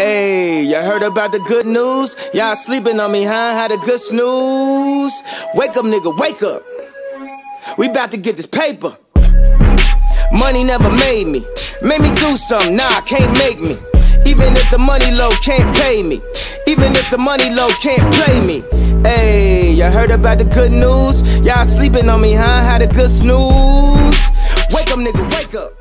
Hey, y'all heard about the good news? Y'all sleeping on me, huh? Had a good snooze. Wake up, nigga, wake up. We about to get this paper. Money never made me. Made me do something, nah, can't make me. Even if the money low can't pay me. Even if the money low can't play me. Hey, y'all heard about the good news? Y'all sleeping on me, huh? Had a good snooze. Wake up, nigga, wake up.